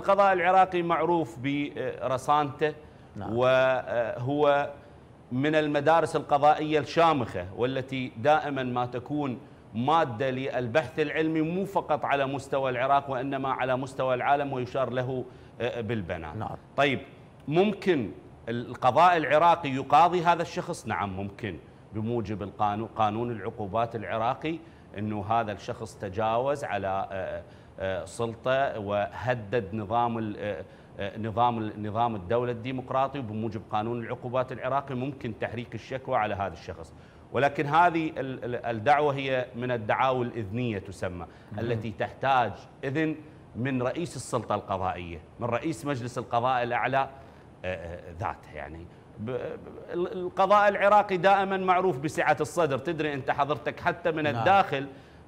القضاء العراقي معروف برصانته نعم. وهو من المدارس القضائية الشامخة والتي دائما ما تكون مادة للبحث العلمي مو فقط على مستوى العراق وإنما على مستوى العالم ويشار له بالبناء نعم. طيب ممكن القضاء العراقي يقاضي هذا الشخص نعم ممكن بموجب القانون قانون العقوبات العراقي إنه هذا الشخص تجاوز على سلطة وهدد نظام نظام نظام الدولة الديمقراطي وبموجب قانون العقوبات العراقي ممكن تحريك الشكوى على هذا الشخص. ولكن هذه الدعوة هي من الدعاوى الإذنية تسمى التي تحتاج إذن من رئيس السلطة القضائية من رئيس مجلس القضاء الأعلى ذاته يعني. القضاء العراقي دائما معروف بسعة الصدر تدري أنت حضرتك حتى من نعم.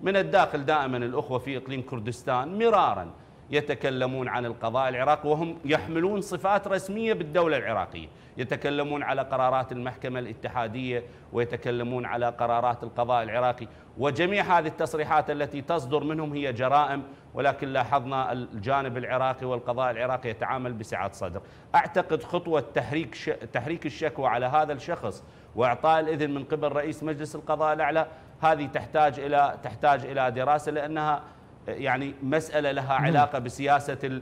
من الداخل دائما الأخوة في إقليم كردستان مرارا يتكلمون عن القضاء العراقي وهم يحملون صفات رسمية بالدولة العراقية. يتكلمون على قرارات المحكمة الاتحادية ويتكلمون على قرارات القضاء العراقي. وجميع هذه التصريحات التي تصدر منهم هي جرائم ولكن لاحظنا الجانب العراقي والقضاء العراقي يتعامل بسعة صدر. أعتقد خطوة تحريك, ش... تحريك الشكوى على هذا الشخص وإعطاء الإذن من قبل رئيس مجلس القضاء الأعلى. هذه تحتاج إلى تحتاج إلى دراسة لأنها يعني مسألة لها علاقة بسياسة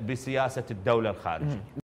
بسياسة الدولة الخارجية.